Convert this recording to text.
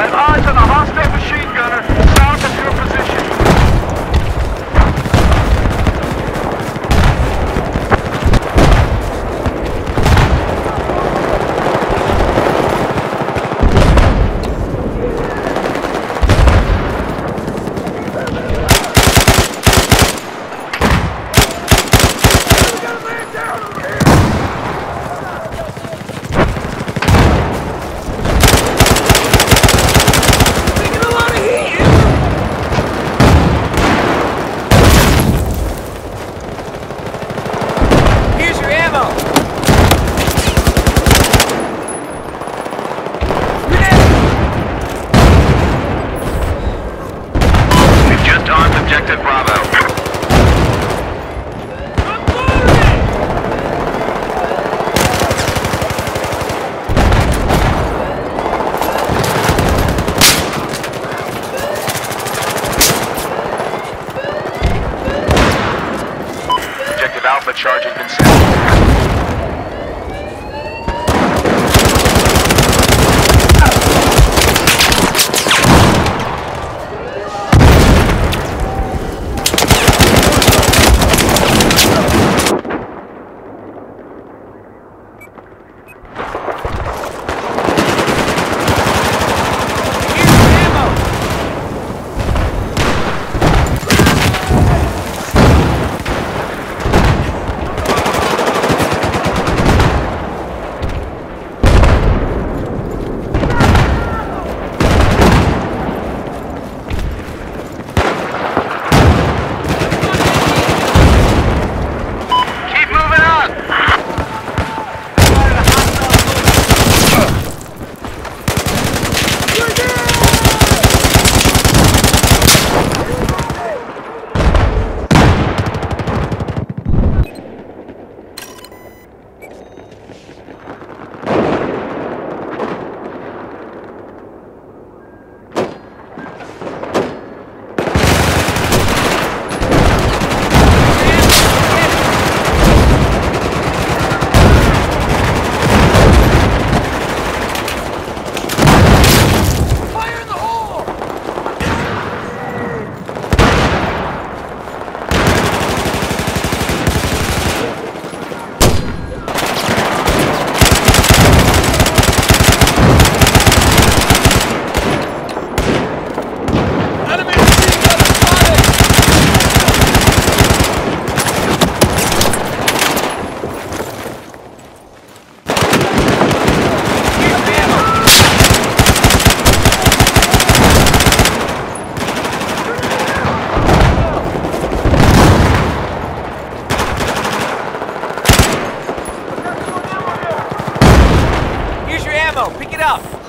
Beim Arsch und am armed Bravo. Alpha charge has. Pick it up.